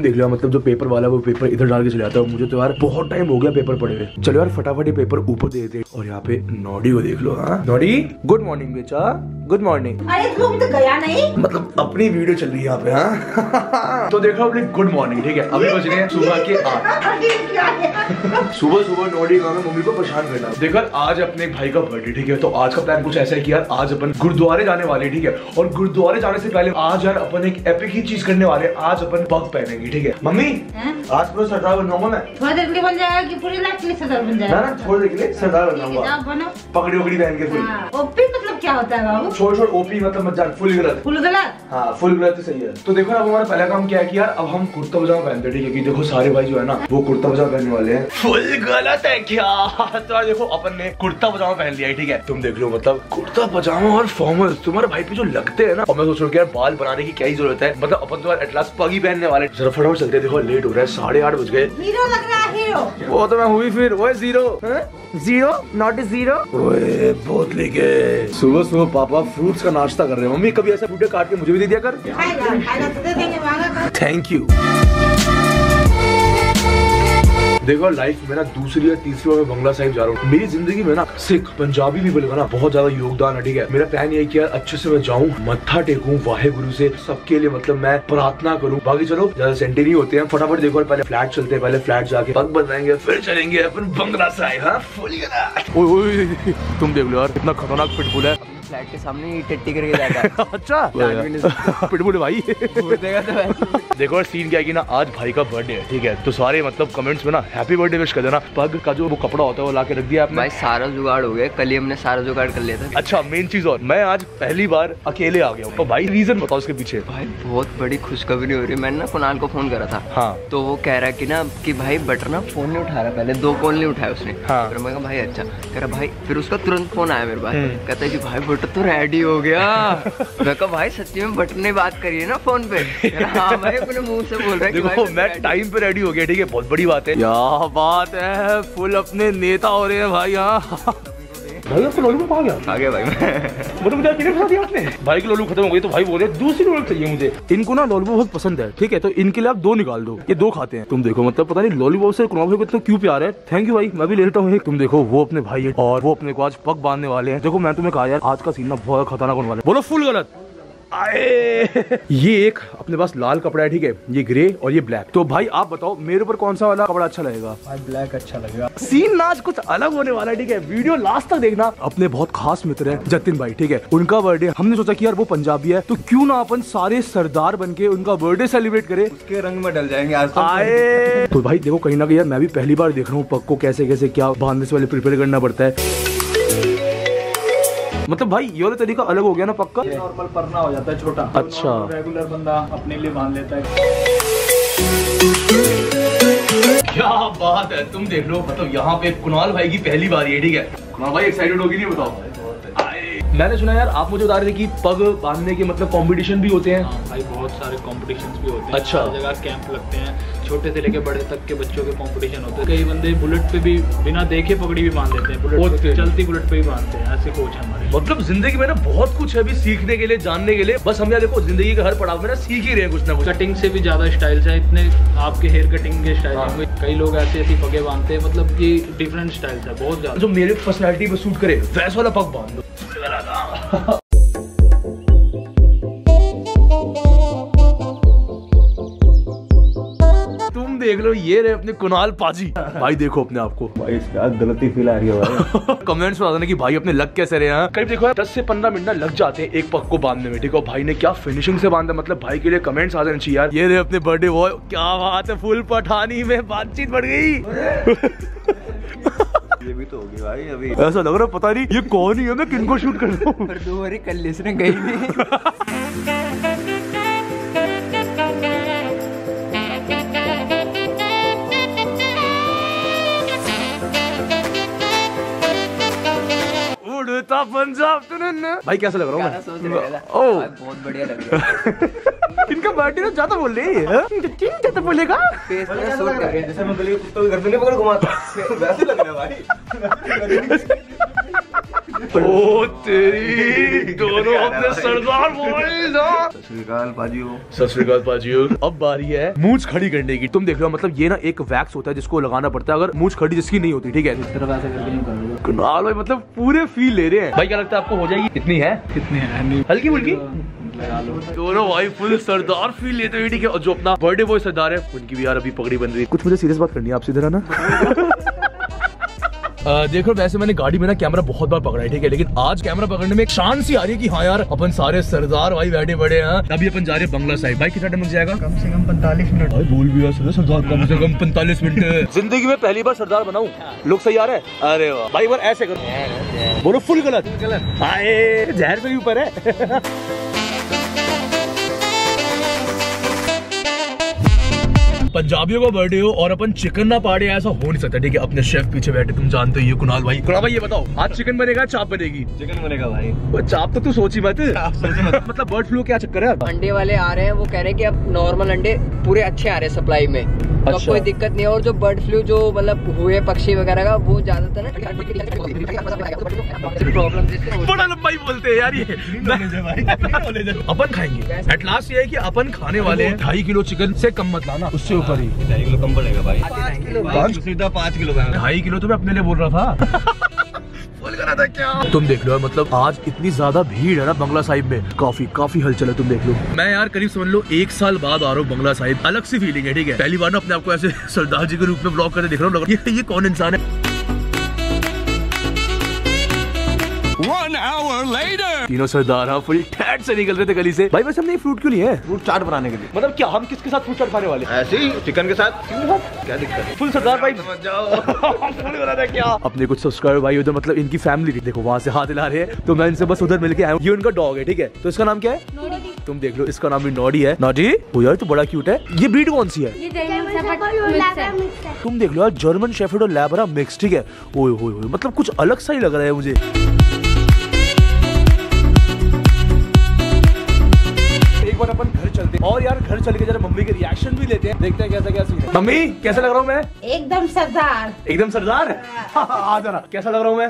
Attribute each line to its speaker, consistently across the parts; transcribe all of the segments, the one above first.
Speaker 1: तुम देख लो मतलब जो पेपर वाला वो पेपर इधर डाल के चले जाता है। मुझे तो यार बहुत टाइम हो गया पेपर पड़े हुए। चलो यार फटाफट ये पेपर ऊपर दे देते और यहाँ पे नॉडी को देख लो हाँ। नॉडी गुड मॉर्निंग बेचा गुड मॉर्निंग
Speaker 2: अरे तू अभी तो गया नहीं?
Speaker 1: मतलब अपनी वीडियो चल रही है यहाँ पे हाँ। तो देखो अपनी गुड मॉर्निंग ठीक है? अभी बज रहे हैं सुबह के आठ। सुबह सुबह नोडी गाँव में मम्मी को परेशान करना। देखो आज अपने भाई का बर्थडे ठीक है? तो आज का प्लान कुछ ऐसा है कि यार आज अपन गुरुद्वारे जाने वाले ठीक है? और गुरुद्वारे जाने से पहले आज यार अपन एक एपिक ही चीज़ करने वाले आज अपन पग पहनेंगे ठीक है। मम्मी
Speaker 2: हैं?
Speaker 1: आज पूरा सरदार बनवाऊँगा मैं।
Speaker 2: थोड़ी देर के लिए बन जाएगा कि पूरी लाइफ के लिए सरदार बन जाएगा
Speaker 1: ना थोड़ी देर के लिए सरदार
Speaker 2: बनाऊँगा
Speaker 1: पकड़ी वगड़ी पहन के फुल
Speaker 2: हाँ ओपी क्या होता है बाबू?
Speaker 1: छोड़ छोड़ ओपी मतलब मत जान फुल गलत।
Speaker 2: फुल गलत?
Speaker 1: हाँ फुल गलत तो सही है। तो देखो ना अब हमारा पहला काम क्या है कि यार अब हम कुर्ता पजामा पहनते हैं ठीक है? कि देखो सारे भाई जो है ना वो कुर्ता पजामा पहनने वाले हैं। फुल गलत है क्या? तो यार देखो अपन ने कुर्ता पजामा पहन लिया है ठीक है? तुम देख लो मतलब कुर्ता पजामा और फॉर्मल तुम्हारे भाई पे जो लगते है ना और मैं सोच रहा हूँ यार बाल बनाने की क्या ही ज़रूरत है? मतलब अपन तो यार एटलास पग ही पहनने वाले जरा फटाफट चलते देखो लेट हो रहा है साढ़े आठ बज गए।
Speaker 2: हीरो लग रहा है हीरो।
Speaker 1: वो तो मैं हुई फिर वो ज़ीरो ज़ीरो नॉट ज़ीरो ओए बहुत लिखे सुबह सुबह पापा फ्रूट्स का नाश्ता कर रहे हैं। मम्मी कभी ऐसा फ्रूटे काट के मुझे भी दे दिया
Speaker 2: तो कर।
Speaker 1: थैंक यू देखो लाइफ मेरा दूसरी या तीसरी बार मैं बंगला साहिब जा रहा हूँ। मेरी ज़िंदगी में ना सिख, पंजाबी भी बोलेगा ना बहुत ज़्यादा योगदान है, ठीक है? मेरा प्लान ये कि यार अच्छे से मैं जाऊँ, मत्था टेकूं वाहे गुरु से, सबके लिए मतलब मैं प्रार्थना करूँ। बाकी चलो, ज़्यादा सेंटे नहीं होते हैं। फटाफट देखो पहले फ्लैट चलते हैं, पहले फ्लैट जाके। पग बनाएँगे फिर चलेंगे अपन बंगला साहिब हाँ? तुम देख लो यार, कितना खतरनाक पिटबुल है।
Speaker 3: फ्लैट के सामने ही टट्टी करके जाता है।
Speaker 1: अच्छा। पिटबुल भाई।
Speaker 3: देगा तो
Speaker 1: देखो यार सीन क्या है कि ना आज भाई का बर्थडे है ठीक है? तो सारे मतलब कमेंट्स में ना हैप्पी बर्थडे विश कर देना। पग का जो वो कपड़ा होता है वो ला के रख दिया आपने।
Speaker 3: भाई सारा जुगाड़ हो गया। कल ही हमने सारा जुगाड़ कर लिया था।
Speaker 1: अच्छा मेन चीज़ और मैं आज पहली बार अकेले आ गया हूँ। तो भाई रीजन बताओ उसके पीछे।
Speaker 3: भाई बहुत बड़ी खुशखबरी हो रही है। मैंने ना कुणाल को फ़ोन करा था।
Speaker 1: हाँ।
Speaker 3: तो वो कह रहा कि ना कि भाई बटर ना फ़ोन नहीं उठा रहा पहले दो कॉल नहीं उठाया उसने।
Speaker 1: हाँ।
Speaker 3: मैं भाई अच्छा। कह रहा भाई फिर उसका तुरंत फ़ोन आया मेरे पास।
Speaker 1: हम्म।
Speaker 3: कहता है कि भाई बटर तो रेडी हो गया। मैं कहा भाई सच्ची में बट ने बात करी है ना फ़ोन पे? हाँ भाई अपने मुँह से बोल रहा है
Speaker 1: देखो मैं टाइम पे रेडी हो गया ठीक है बहुत बड़ी बात है। क्या बात है फुल अपने नेता हो रहे हैं भाई यहाँ भाई आपको लोलू आ गया।
Speaker 3: आ गया भाई
Speaker 1: मतलब मुझे अकेले फंसा दिया आपने भाई की लोलू खत्म हो गई तो भाई बोले दूसरी लोलू चाहिए मुझे। इनको ना लोलू बहुत पसंद है ठीक है? तो इनके लिए आप दो निकाल दो ये दो खाते हैं। तुम देखो मतलब पता नहीं लॉलीपॉप से कुणाल भाई को इतना क्यों प्यार है? थैंक यू भाई मैं भी ले लेता हूँ तुम देखो वो अपने भाई है और वो अपने को आज पग बांधने वाले हैं। देखो मैं तुम्हें कहा यार आज का सीन ना बहुत खतरनाक होने वाला है। बोलो फुल गलत। आए। ये एक अपने पास लाल कपड़ा है ठीक है? ये ग्रे और ये ब्लैक। तो भाई आप बताओ मेरे ऊपर कौन सा वाला कपड़ा अच्छा लगेगा?
Speaker 4: भाई ब्लैक अच्छा लगेगा।
Speaker 1: सीन ना आज कुछ अलग होने वाला है ठीक है? वीडियो लास्ट तक देखना। अपने बहुत खास मित्र है जतिन भाई ठीक है? उनका बर्थडे हमने सोचा की यार वो पंजाबी है तो क्यूँ ना अपन सारे सरदार बन के उनका बर्थडे सेलिब्रेट करे?
Speaker 4: के रंग में डल जाएँगे आज तो।
Speaker 1: आए। तो भाई देखो कहीं ना कहीं यार मैं भी पहली बार देख रहा हूँ पग को कैसे कैसे क्या बांधने से पहले प्रिपेयर करना पड़ता है। मतलब भाई ये वाला तरीका अलग हो गया ना पक्का
Speaker 4: नॉर्मल पढ़ना हो जाता है छोटा
Speaker 1: अच्छा।
Speaker 4: रेगुलर बंदा अपने लिए बाँध लेता है
Speaker 1: क्या बात है तुम देख लो मतलब यहाँ पे कुणाल भाई की पहली बार ये ठीक है कुणाल भाई एक्साइटेड होगी नहीं बताओ। मैंने सुना यार आप मुझे बता रहे थे कि पग बांधने के मतलब कंपटीशन भी होते हैं।
Speaker 5: हाँ भाई बहुत सारे कॉम्पिटिशन्स भी होते हैं।
Speaker 1: अच्छा।
Speaker 5: जगह कैंप लगते हैं। छोटे से लेके बड़े तक के बच्चों के कंपटीशन होते हैं। कई बंदे बुलेट पे भी बिना देखे पगड़ी भी बाँध देते हैं। बुलेट पे चलती बुलेट पे भी बांधते हैं। ऐसे कोच हमारे।
Speaker 1: मतलब ज़िंदगी में ना बहुत कुछ है अभी सीखने के लिए जानने के लिए। बस हम यार देखो ज़िंदगी के हर पड़ाव में ना सीख ही रहे कुछ ना कुछ।
Speaker 5: कटिंग से भी ज़्यादा स्टाइल्स है। इतने आपके हेयर कटिंग के स्टाइल
Speaker 1: हाँ।
Speaker 5: होंगे। कई लोग ऐसे ऐसी पगे बांधते हैं। मतलब कि डिफरेंट स्टाइल्स है बहुत ज़्यादा।
Speaker 1: जो मेरे पर्सनैलिटी पे सूट करे वैसा वाला पग बाँध दो। तुम देख लो ये रहे अपने कुणाल पाजी। भाई देखो अपने आप को।
Speaker 4: भाई क्या गलती फील आ रही है भाई।
Speaker 1: कमेंट्स में बताना कि भाई अपने लग कैसे रहे हैं करीब देखो दस से 15 मिनट लग जाते हैं एक पग को बांधने में ठीक है? भाई ने क्या फिनिशिंग से बांधा? मतलब भाई के लिए कमेंट्स आ जाने चाहिए यार। ये रहे अपने बर्थडे बॉय क्या बात है फुल पठानी में बातचीत बढ़ गई।
Speaker 4: तो होगी भाई अभी।
Speaker 1: ऐसा लग रहा है पता नहीं ये कौन ही है मैं किनको शूट कर रहा हूँ।
Speaker 3: कल इसने गई नहीं
Speaker 1: उड़ता पंजाब भाई कैसा लग रहा हूँ ओ।
Speaker 3: बहुत बढ़िया लग रहा है।
Speaker 1: इनका बर्थडे ना ज़्यादा बोल रही है ज़्यादा बोलेगा।
Speaker 3: फेस पे सूट कर रहे हैं
Speaker 4: जैसे मैं गली कुत्तों घर पे नहीं पकड़ घुमाता। वैसे लग रहा है भाई।
Speaker 1: ओ तेरी दोनों अपने सरदार
Speaker 4: पाजियो
Speaker 1: पाजियो अब बारी है मूछ खड़ी करने की। तुम देख लो मतलब ये ना एक वैक्स होता है जिसको लगाना पड़ता है। अगर मूछ खड़ी जिसकी नहीं होती ठीक है?
Speaker 5: तरफ़ ऐसे करके नहीं
Speaker 1: भाई मतलब पूरे फील ले रहे हैं। भाई क्या लगता है आपको हो जाएगी? कितनी है?
Speaker 5: कितनी है?
Speaker 1: हल्की फुल्की?
Speaker 5: लगा
Speaker 1: दोनों भाई फुल सरदार फील लेते हुए ठीक है। और जो अपना बर्थडे बॉय सरदार है उनकी भी यार अभी पगड़ी बन रही है। कुछ मुझे सीरियस बात करनी है आपसे इधर आना। अ, देखो वैसे मैंने गाड़ी में ना कैमरा बहुत बार पकड़ा है ठीक है? लेकिन आज कैमरा पकड़ने में एक शान सी आ रही है कि हाँ यार अपन सारे सरदार भाई बैठे बड़े हैं। अभी अपन जा रहे हैं बंगला साहिब। भाई कितना टाइम लग जाएगा?
Speaker 5: कम से कम पैंतालीस मिनट।
Speaker 1: भाई बोल भी सरदार कम से कम पैंतालीस मिनट। ज़िंदगी में पहली बार सरदार बनाऊ? लोग सही आ रहे हैं? अरे भाई बार ऐसे करो। बोलो फुल गलत गलत हाय जहर से भी ऊपर है। पंजाबियों का बर्थडे हो और अपन चिकन ना पाड़े ऐसा हो नहीं सकता। ठीक है अपने शेफ पीछे बैठे तुम जानते हो ये कुणाल भाई। कुणाल भाई ये बताओ आज चिकन बनेगा चाप बनेगी?
Speaker 4: चिकन बनेगा भाई।
Speaker 1: चाप तो तू सोची मत। मतलब बर्ड फ्लू क्या चक्कर है?
Speaker 3: अंडे वाले आ रहे हैं वो कह रहे हैं कि अब नॉर्मल अंडे पूरे अच्छे आ रहे हैं सप्लाई में। तो अब
Speaker 1: अच्छा।
Speaker 3: कोई दिक्कत नहीं है। और जो बर्ड फ्लू जो मतलब हुए पक्षी वगैरह का वो ज़्यादातर ना प्रॉब्लम जैसे हो-
Speaker 1: बड़ा लंबाई बोलते हैं यार ये। अपन खाएँगे। एट लास्ट ये है कि अपन खाने वाले हैं। ढाई किलो चिकन से कम मत लाना। उससे ऊपर ही।
Speaker 4: ढाई किलो कम पड़ेगा भाई।
Speaker 3: पाँच किलो।
Speaker 4: सीधा पाँच किलो
Speaker 1: ढाई किलो तो मैं अपने लिए बोल रहा था। बोल करा था क्या? तुम देख लो मतलब आज इतनी ज़्यादा भीड़ है ना बंगला साहिब में। काफ़ी काफ़ी हलचल है तुम देख लो। मैं यार करीब समझ लो एक साल बाद आ रहा हूँ बंगला साहिब। अलग सी फीलिंग है ठीक है? पहली बार ना अपने आपको ऐसे सरदार जी के रूप में ब्लॉग करते देख रहा हूँ लग रहा है, ये, ये कौन इंसान है? तीनों सरदार हाँ फुल टैट से निकल रहे थे गली से। भाई बस हमने फ्रूट क्यों नहीं है?
Speaker 4: फ्रूट चाट बनाने के लिए।
Speaker 1: मतलब क्या हम किसके साथ फ्रूट चाट खाने वाले?
Speaker 4: ऐसे ही चिकन के साथ। क्या दिक्कत है?
Speaker 1: फुल सरदार भाई।
Speaker 4: समझ जाओ।
Speaker 1: क्या? अपने कुछ सब्सक्राइबर भाई उधर मतलब इनकी फैमिली थी देखो वहाँ से हाथ हिला रहे हैं तो मैं इनसे बस उधर मिलके आया हूँ। ये उनका डॉग है ठीक है? तो इसका नाम क्या है? तुम देख लो इसका नाम भी नॉडी है। नॉडी? वो यार तो बड़ा क्यूट है। ये ब्रीड कौन सी है?
Speaker 6: ये जर्मन शेफर्ड मिक्स है।
Speaker 1: तुम देख लो यार जर्मन शेफर्ड और लैबरा मिक्स ठीक है? ओए होए होए मतलब कुछ अलग सा ही लग रहा है मुझे। एक बार चलते हैं। और यार घर चल के जरा मम्मी के रिएक्शन भी लेते हैं। देखते हैं कैसा क्या सीन है। मम्मी कैसा लग रहा हूँ मैं?
Speaker 2: एकदम सरदार।
Speaker 1: एकदम सरदार? आ जाना कैसा लग रहा हूँ मैं?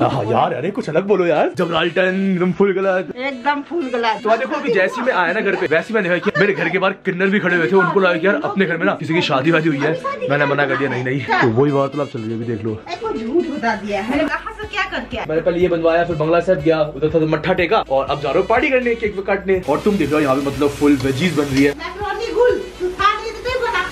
Speaker 1: हाँ यार अरे कुछ अलग बोलो यार। जब लालटन एकदम फुल गलत।
Speaker 2: एकदम फूल गला
Speaker 1: तो देखो अभी जैसी मैं आया ना घर पे वैसे मैंने देखा मेरे घर के बाहर किन्नर भी खड़े हुए थे। उनको लगा यार अपने घर में ना किसी की शादी वादी हुई है। मैंने मना कर दिया नहीं नहीं। तो वही वार्तालाप चल रही है अभी देख लो।
Speaker 2: झूठ बता दिया है। क्या करके?
Speaker 1: मैंने पहले ये बनवाया फिर बंगला साहब गया उधर था तो मट्ठा टेका और अब जा रहे हो पार्टी करने केक काटने। और तुम देख रहे हो यहाँ पे मतलब फुल वेजीज बन रही है।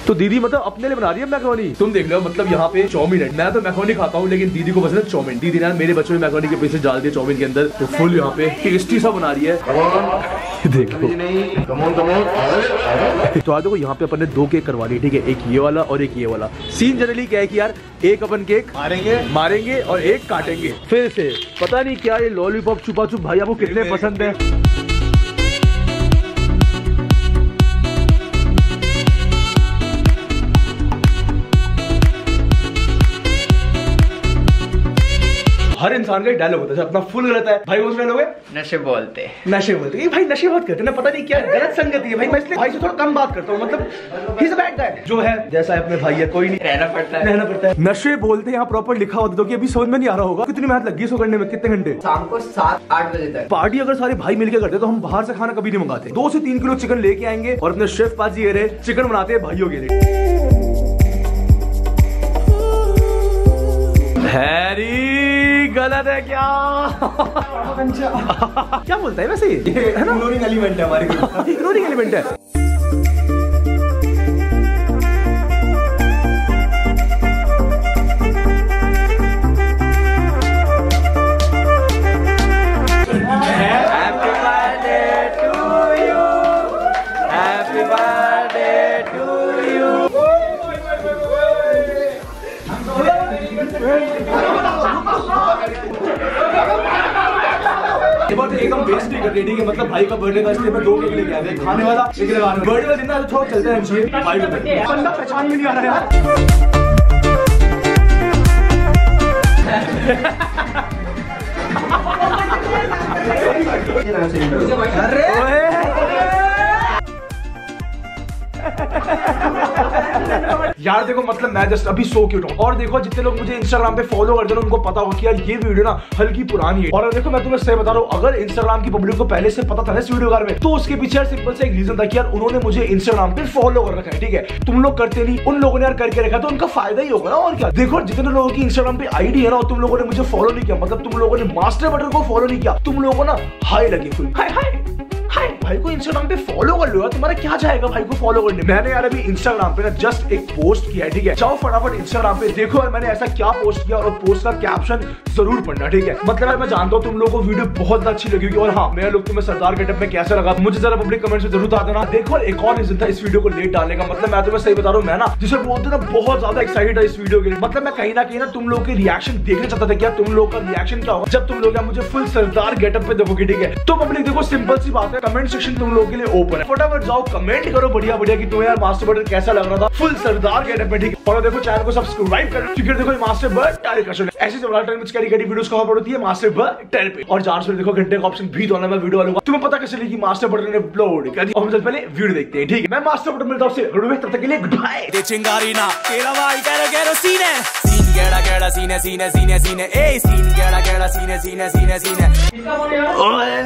Speaker 2: तू तो
Speaker 1: तो दीदी मतलब अपने लिए बना रही है मैक्रोनी? तुम देख लो मतलब यहाँ पे चौमिन है। मैं तो मैक्रोनी खाता हूँ लेकिन दीदी को पसंद है चौमिन। दीदी ने मेरे बच्चों ने मैक्रोनी के पीसेस डाल दिए चौमिन के अंदर। तो फुल यहाँ पे टेस्टी सा बना रही है। देखो।
Speaker 4: नहीं। कमोन
Speaker 1: तो आज देखो यहाँ पे अपन ने दो केक करवा लिए ठीक है? एक ये वाला और एक ये वाला। सीन जनरली क्या है कि यार एक अपन केक
Speaker 4: मारेंगे।
Speaker 1: मारेंगे और एक काटेंगे। फिर से पता नहीं क्या ये लॉलीपॉप छुपा छुप भाई आपको कितने पसंद है। हर इंसान का एक डायलॉग होता है। अपना फुल गलत है भाई वो डायलॉग है
Speaker 3: नशे बोलते
Speaker 1: नशे बोलते ये भाई नशे बहुत करते हैं ना पता नहीं क्या गलत संगति है। भाई मैं इसलिए भाई से थोड़ा कम बात करता हूँ मतलब ही बैड गाय जो है जैसा है अपने भाई है कोई नहीं।
Speaker 3: रहना पड़ता है।
Speaker 1: रहना पड़ता है। नशे बोलते हैं यहाँ प्रॉपर लिखा होता तो कि अभी समझ में नहीं आ रहा होगा कितनी मेहनत लगी इसको करने में कितने घंटे।
Speaker 3: शाम को सात आठ बजे तक।
Speaker 1: पार्टी अगर सारे भाई मिलकर करते तो हम बाहर से खाना कभी नहीं मंगाते। दो से तीन किलो चिकन लेके आएँगे और अपने शेफ पाजी ये रहे चिकन बनाते हैं भाइयों के लिए। हैरी! गलत है क्या? क्या बोलता है वैसे? ये है ना?
Speaker 4: इग्नोरिंग एलिमेंट है हमारे
Speaker 1: इग्नोरिंग एलिमेंट है। ठीक है मतलब भाई का बर्थडे था इसलिए मैं दो केक लेके आया। खाने वाला बर्थडे वाला थोड़ा चलते है भाई का पहचान में नहीं आ रहा यार। देखो मतलब मैं जस्ट अभी सो के उठा हूँ। और देखो, जितने लोग मुझे इंस्टाग्राम पे फॉलो करते हैं, उनको पता होगा कि यार ये वीडियो ना हल्की पुरानी है। और देखो, मैं तुम्हें सही बता रहा हूँ, अगर इंस्टाग्राम की पब्लिक को पहले से पता था इस वीडियो में तो उसके पीछे यार सिंपल से एक रीजन था कि यार उन्होंने मुझे इंस्टाग्राम पे फॉलो कर रखा है, ठीक है? तुम लोग करते नहीं, उन लोगों ने यार करके रखा तो उनका फ़ायदा ही होगा ना, और क्या? देखो, जितने लोगों की इंस्टाग्राम पे आईडी है ना, तुम लोगों ने मुझे फॉलो नहीं किया। मतलब तुम लोगों ने मास्टर बटन को फॉलो नहीं किया। तुम लोगों ना हाई लगे फुल हाय हाय भाई को इंस्टाग्राम पे फॉलो कर लो तुम्हारा क्या जाएगा भाई को फॉलो करने मैंने यार अभी इंस्टाग्राम पे ना जस्ट एक पोस्ट किया है, ठीक है? जाओ फटाफट इंस्टाग्राम पे, देखो यार मैंने ऐसा क्या पोस्ट किया और पोस्ट का कैप्शन ज़रूर पढ़ना, ठीक है? मतलब यार मैं जानता हूँ तुम लोगों को वीडियो बहुत अच्छी लगी और हाँ मेरा लोग तुम्हें सरदार गेटअप में कैसा लगा, मुझे जरा पब्लिक कमेंट में ज़रूर बता देना देखो और एक और रीजन था इस वीडियो को लेट डालने का मतलब मैं तुम्हें सही बता रहा हूँ, मैं ना जिसे बोलते ना, बहुत ज़्यादा एक्साइटेड है इस वीडियो के लिए। मतलब मैं कहीं ना कहीं ना तुम लोग के रिएक्शन देखना चाहता था क्या तुम लोग का रिएक्शन क्या होगा? जब तुम लोग मुझे फुल सरदार गेटअप पे देखोगे, ठीक है? तो पब्लिक देखो सिंपल सी बात है कमेंट सेक्शन तुम लोगों के लिए ओपन है। फटाफट जाओ कमेंट करो बढ़िया बढ़िया कि तुम्हें यार मास्टर बटन कैसा लग रहा था। फुल सरदार गेटअप पे ठीक है। और देखो चैनल को सब्सक्राइब करो क्योंकि देखो मास्टर बटन का है। ऐसे कैरी कैरी वीडियोस कहाँ पर होती है मास्टर बटन पे। और जान से देखो घंटे का ऑप्शन भी तो मैं वीडियो वालों तुम्हें पता कैसे लगी मास्टर बटन ने अपलोड कर दी और सबसे पहले वीडियो देखते हैं ठीक है? मैं मास्टर बटन मिलता हूँ तब तक के लिए goodbye
Speaker 7: De cingarina, che la vai, quero, quero, Sin, quera, quera, sine, sine, sine, sine Ey, sin, quera, quera, sine, sine, sine, sine
Speaker 1: ओए